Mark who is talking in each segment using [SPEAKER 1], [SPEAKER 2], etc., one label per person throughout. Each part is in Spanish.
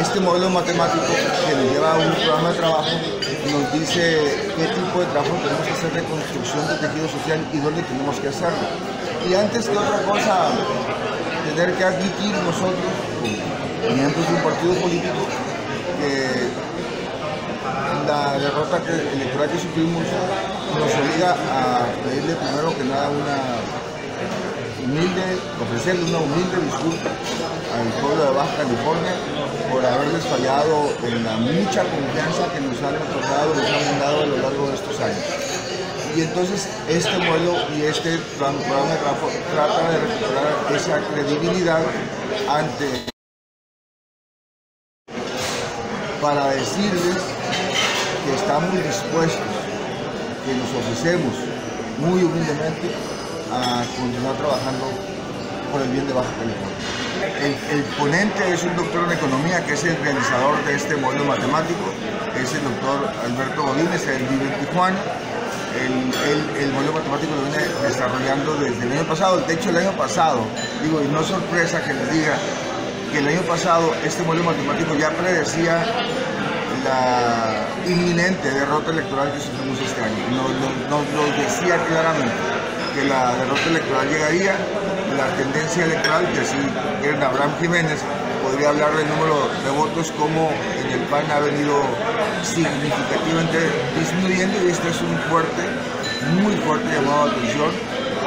[SPEAKER 1] este modelo matemático que nos lleva a un programa de trabajo nos dice qué tipo de trabajo tenemos que hacer de construcción de tejido social y dónde tenemos que hacerlo. Y antes que otra cosa, tener que admitir nosotros, miembros de un partido político, que la derrota electoral que sufrimos nos obliga a pedirle primero que nada una humilde, ofrecerle una humilde disculpa al pueblo de Baja California por haberles fallado en la mucha confianza que nos han otorgado, nos han dado a lo largo de estos años. Y entonces este modelo y este programa de trabajo trata de recuperar esa credibilidad ante para decirles que estamos dispuestos, que nos ofrecemos muy humildemente a continuar trabajando por el bien de Baja California. El, ponente es un doctor en economía que es el realizador de este modelo matemático, es el doctor Alberto Godínez, el vive en Tijuana. El, el, modelo matemático lo viene desarrollando desde el año pasado. De hecho, el año pasado, digo, y no sorpresa que les diga que el año pasado este modelo matemático ya predecía la inminente derrota electoral que sufrimos este año. Nos, lo decía claramente que la derrota electoral llegaría, la tendencia electoral, que si quieren Abraham Jiménez, podría hablar del número de votos como en el PAN ha venido significativamente disminuyendo y este es un fuerte, muy fuerte llamado de atención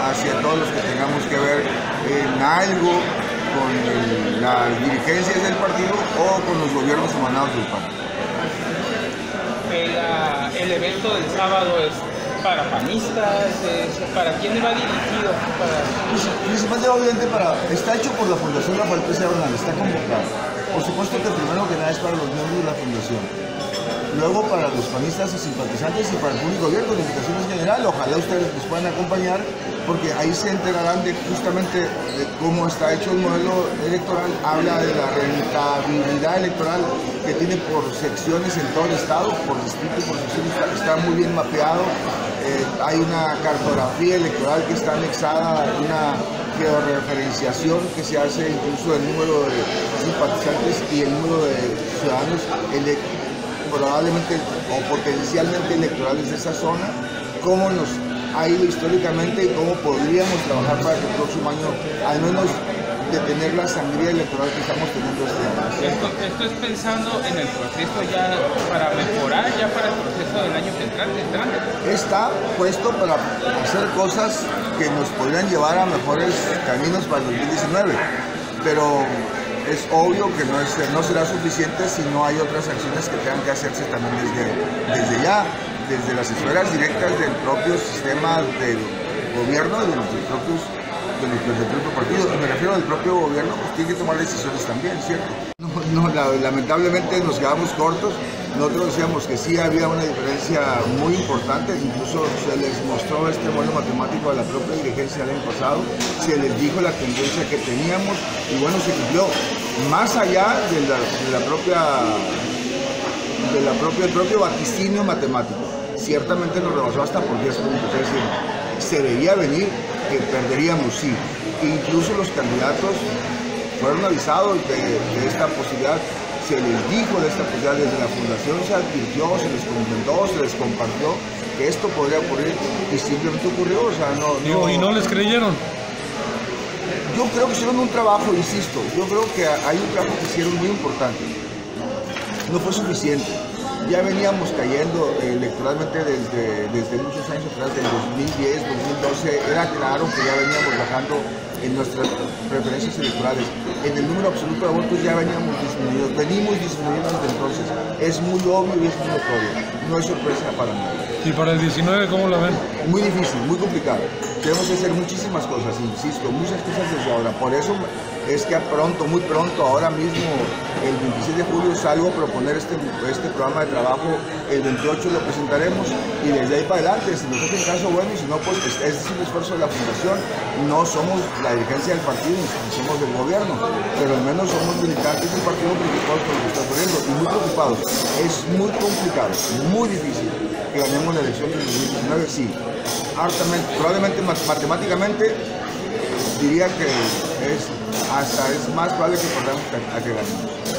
[SPEAKER 1] hacia todos los que tengamos que ver en algo con las dirigencias del partido o con los gobiernos emanados del PAN.
[SPEAKER 2] El, el evento del sábado es para panistas, para quién va dirigido, para...
[SPEAKER 1] Principalmente obviamente para, está hecho por la Fundación Rafael Pérez Bernal, está convocado. Por supuesto que primero que nada es para los miembros de la Fundación. Luego para los panistas y simpatizantes y para el público abierto, la invitación es general, ojalá ustedes nos puedan acompañar porque ahí se enterarán de justamente cómo está hecho el modelo electoral, habla de la rentabilidad electoral que tiene por secciones en todo el estado, por distrito por secciones, está muy bien mapeado, eh, hay una cartografía electoral que está anexada, una georreferenciación que se hace incluso del número de simpatizantes y el número de ciudadanos probablemente o potencialmente electorales de esa zona, cómo nos ha ido históricamente y cómo podríamos trabajar para que el próximo año al menos detener la sangría electoral que estamos teniendo este año.
[SPEAKER 2] Esto, esto es pensando en el proceso ya para mejorar, ya para el proceso.
[SPEAKER 1] Está puesto para hacer cosas que nos podrían llevar a mejores caminos para el 2019, pero es obvio que no, es, no será suficiente si no hay otras acciones que tengan que hacerse también desde, desde ya desde las esferas directas del propio sistema del gobierno, de los propios de del propio partido, me refiero al propio gobierno, pues tiene que tomar decisiones también, ¿cierto? No, lamentablemente nos quedamos cortos, nosotros decíamos que sí había una diferencia muy importante, incluso se les mostró este modelo matemático a la propia dirigencia el año pasado, se les dijo la tendencia que teníamos y bueno, se cumplió más allá de la, propia de la propia, propio vaticinio matemático ciertamente nos rebasó hasta por 10 puntos. Es decir, se veía venir que perderíamos, sí. Incluso los candidatos fueron avisados de, esta posibilidad, se les dijo de esta posibilidad desde la fundación, se advirtió, se les comentó, se les compartió que esto podría ocurrir y simplemente ocurrió. O sea, no,
[SPEAKER 3] ¿Y no les creyeron?
[SPEAKER 1] Yo creo que hicieron un trabajo, insisto, yo creo que hay un trabajo que hicieron muy importante. No fue suficiente ya veníamos cayendo electoralmente desde, desde muchos años atrás, del 2010, 2012, era claro que ya veníamos bajando en nuestras preferencias electorales. En el número absoluto de votos ya veníamos disminuyendo, venimos disminuyendo desde entonces. Es muy obvio y es muy notorio, no es sorpresa para nadie.
[SPEAKER 3] ¿Y para el 19 cómo la ven?
[SPEAKER 1] Muy difícil, muy complicado. Tenemos que hacer muchísimas cosas, insisto, muchas cosas desde ahora. Por eso es que pronto, muy pronto, ahora mismo, el 26 de julio, salgo a proponer este, este programa de trabajo, el 28 lo presentaremos y desde ahí para adelante, si nos hacen caso, bueno, y si no, pues este es un esfuerzo de la Fundación, no somos la dirigencia del partido, somos del gobierno, pero al menos somos militantes del partido preocupados por lo que está ocurriendo y muy preocupados. Es muy complicado, muy difícil que ganemos la elección del 2019, sí. Hartamente, probablemente matemáticamente diría que es hasta es más probable que podamos a que.